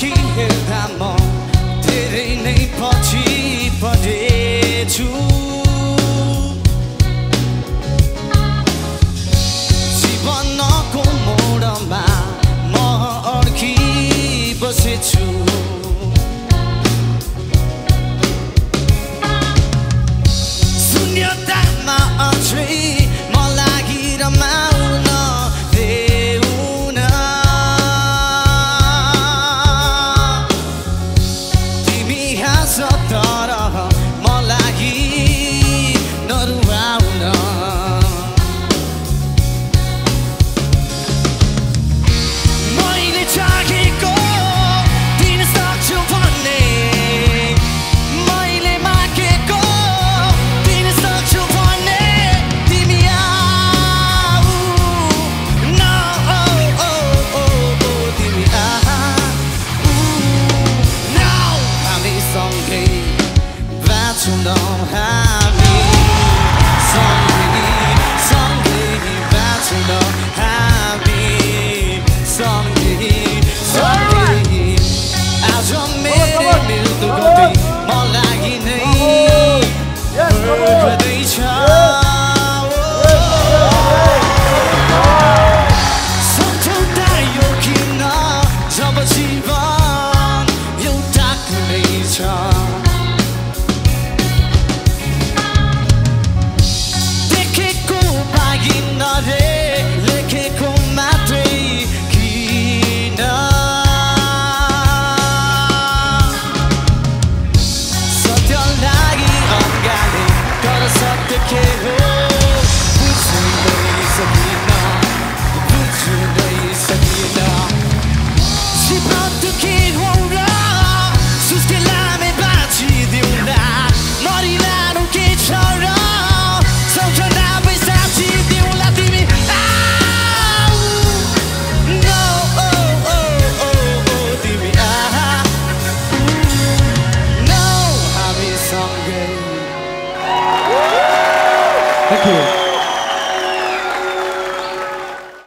फर्किएका म धेरै नै पछि परेछु जीवनको मोडमा म अड्की बसेछु turned on high. Some